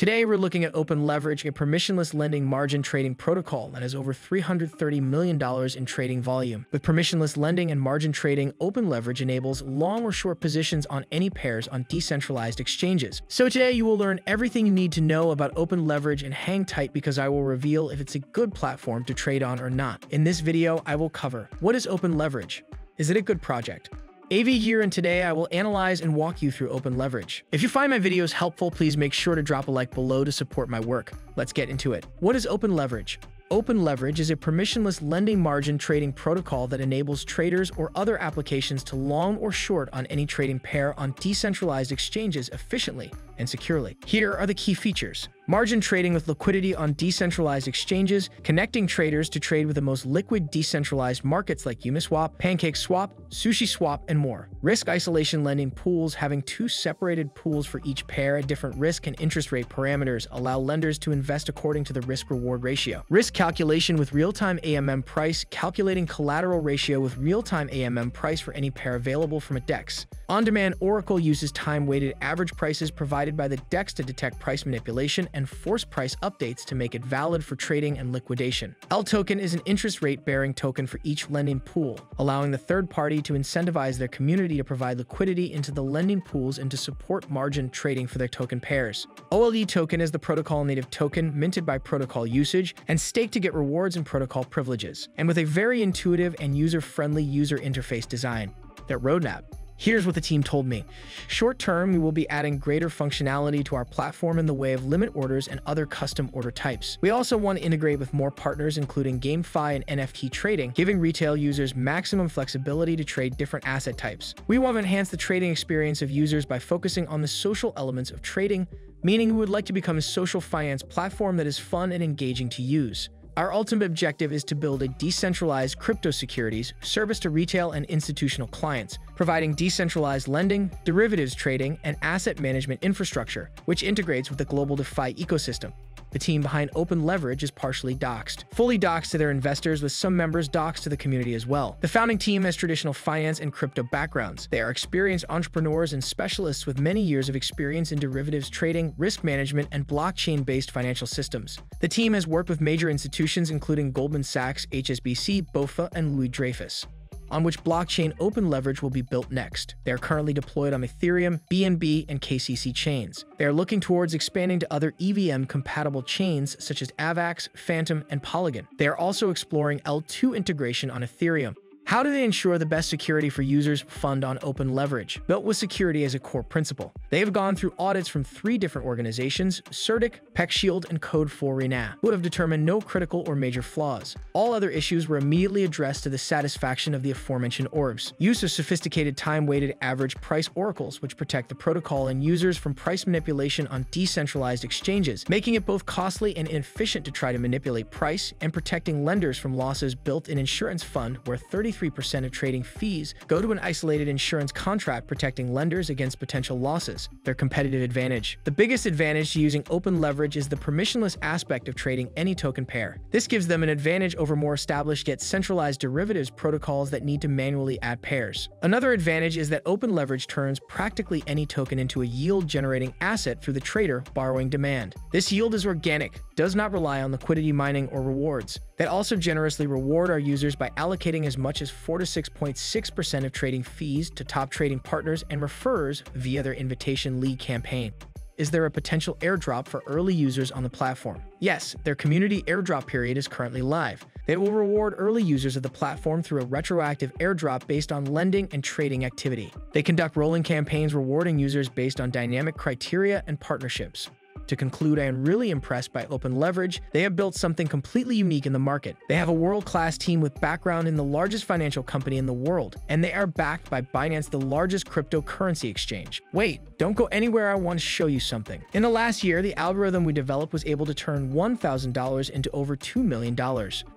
Today, we're looking at Open Leverage, a permissionless lending margin trading protocol that has over $330 million in trading volume. With permissionless lending and margin trading, Open Leverage enables long or short positions on any pairs on decentralized exchanges. So today, you will learn everything you need to know about Open Leverage and hang tight because I will reveal if it's a good platform to trade on or not. In this video, I will cover what is Open Leverage? Is it a good project? AV here and today I will analyze and walk you through Open Leverage. If you find my videos helpful, please make sure to drop a like below to support my work. Let's get into it. What is Open Leverage? Open Leverage is a permissionless lending margin trading protocol that enables traders or other applications to long or short on any trading pair on decentralized exchanges efficiently and securely. Here are the key features. Margin trading with liquidity on decentralized exchanges, connecting traders to trade with the most liquid decentralized markets like Uniswap, PancakeSwap, SushiSwap, and more. Risk isolation lending pools having two separated pools for each pair at different risk and interest rate parameters allow lenders to invest according to the risk-reward ratio. Risk calculation with real-time AMM price, calculating collateral ratio with real-time AMM price for any pair available from a DEX. On-demand Oracle uses time-weighted average prices provided by the DEX to detect price manipulation and force price updates to make it valid for trading and liquidation. L token is an interest rate bearing token for each lending pool, allowing the third party to incentivize their community to provide liquidity into the lending pools and to support margin trading for their token pairs. OLE token is the protocol native token minted by protocol usage and staked to get rewards and protocol privileges, and with a very intuitive and user-friendly user interface design. Their roadmap Here's what the team told me. Short term, we will be adding greater functionality to our platform in the way of limit orders and other custom order types. We also want to integrate with more partners, including GameFi and NFT trading, giving retail users maximum flexibility to trade different asset types. We want to enhance the trading experience of users by focusing on the social elements of trading, meaning we would like to become a social finance platform that is fun and engaging to use. Our ultimate objective is to build a decentralized crypto securities service to retail and institutional clients, providing decentralized lending, derivatives trading, and asset management infrastructure, which integrates with the global DeFi ecosystem. The team behind Open Leverage is partially doxed. Fully doxed to their investors, with some members doxed to the community as well. The founding team has traditional finance and crypto backgrounds. They are experienced entrepreneurs and specialists with many years of experience in derivatives trading, risk management, and blockchain-based financial systems. The team has worked with major institutions including Goldman Sachs, HSBC, BofA, and Louis Dreyfus on which blockchain Open Leverage will be built next. They are currently deployed on Ethereum, BNB, and KCC chains. They are looking towards expanding to other EVM-compatible chains such as AVAX, Fantom, and Polygon. They are also exploring L2 integration on Ethereum. How do they ensure the best security for users fund on open leverage, built with security as a core principle? They have gone through audits from three different organizations, CertiK, PeckShield, and Code4Rena, who have determined no critical or major flaws. All other issues were immediately addressed to the satisfaction of the aforementioned orbs. Use of sophisticated time-weighted average price oracles, which protect the protocol and users from price manipulation on decentralized exchanges, making it both costly and inefficient to try to manipulate price, and protecting lenders from losses built in insurance fund where 33 93% of trading fees go to an isolated insurance contract protecting lenders against potential losses, their competitive advantage. The biggest advantage to using open leverage is the permissionless aspect of trading any token pair. This gives them an advantage over more established yet centralized derivatives protocols that need to manually add pairs. Another advantage is that open leverage turns practically any token into a yield-generating asset through the trader borrowing demand. This yield is organic, does not rely on liquidity mining or rewards. They also generously reward our users by allocating as much as 4 to 6.6% of trading fees to top trading partners and referrers via their invitation lead campaign. Is there a potential airdrop for early users on the platform? Yes, their community airdrop period is currently live. They will reward early users of the platform through a retroactive airdrop based on lending and trading activity. They conduct rolling campaigns rewarding users based on dynamic criteria and partnerships. To conclude, I am really impressed by Open Leverage. They have built something completely unique in the market. They have a world-class team with background in the largest financial company in the world, and they are backed by Binance, the largest cryptocurrency exchange. Wait, don't go anywhere I want to show you something. In the last year, the algorithm we developed was able to turn $1,000 into over $2 million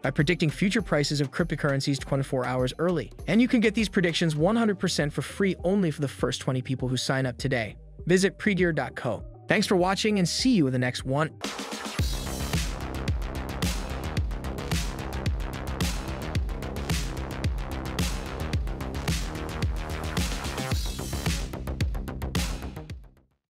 by predicting future prices of cryptocurrencies 24 hours early. And you can get these predictions 100% for free only for the first 20 people who sign up today. Visit predir.co. Thanks for watching and see you in the next one.